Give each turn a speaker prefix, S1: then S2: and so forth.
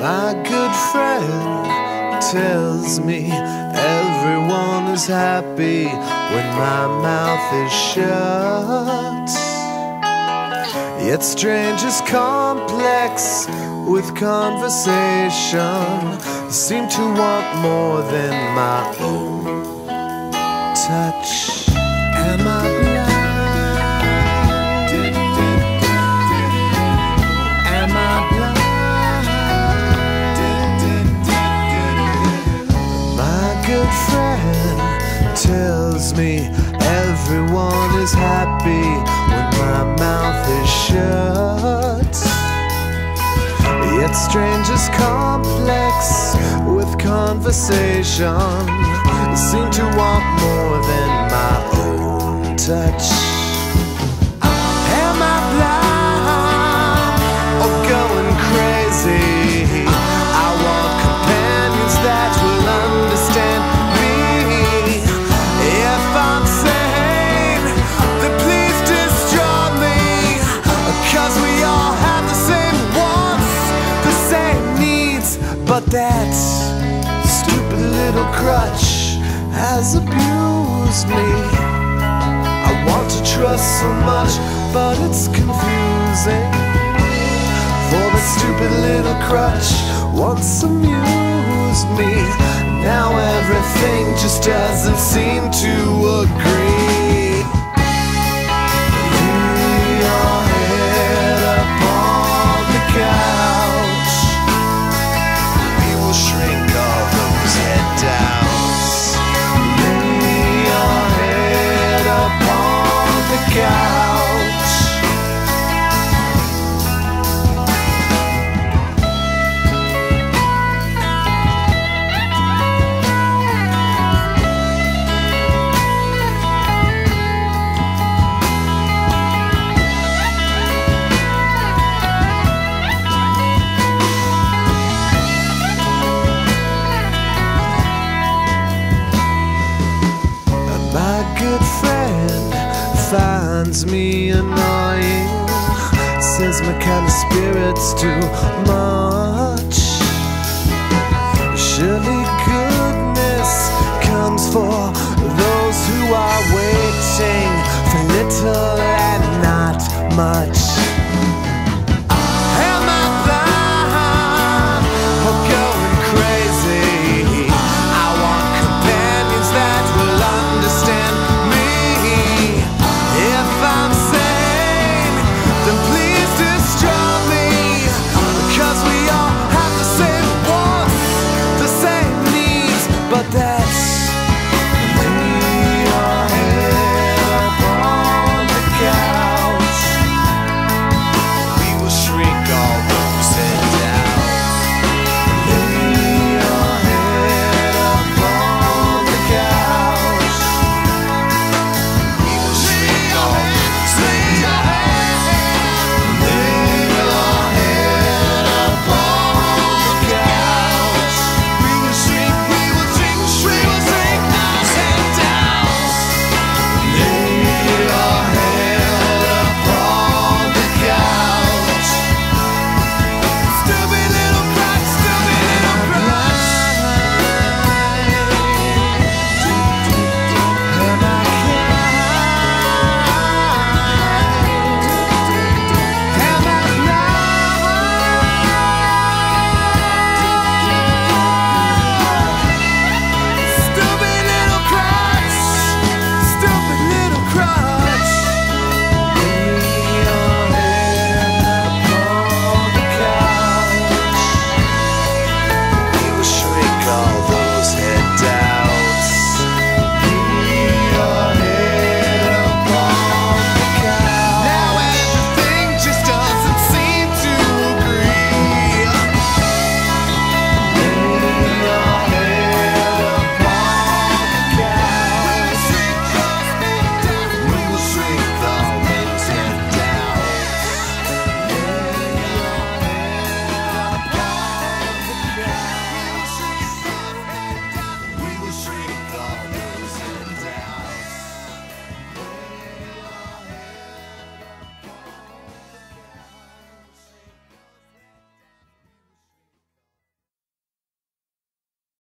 S1: My good friend tells me everyone is happy when my mouth is shut. Yet strange is complex with conversation. Seem to want more than my own touch. Am I? Everyone is happy when my mouth is shut. Yet strangers complex with conversation seem to want more than my own touch. Little crutch has abused me. I want to trust so much, but it's confusing. For the stupid little crutch once amused me. Now everything just doesn't seem to finds me annoying. Says my kind of spirit's to much.